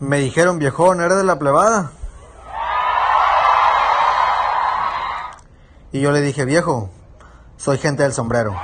Me dijeron, viejón, ¿eres de la plebada? Y yo le dije, viejo, soy gente del sombrero.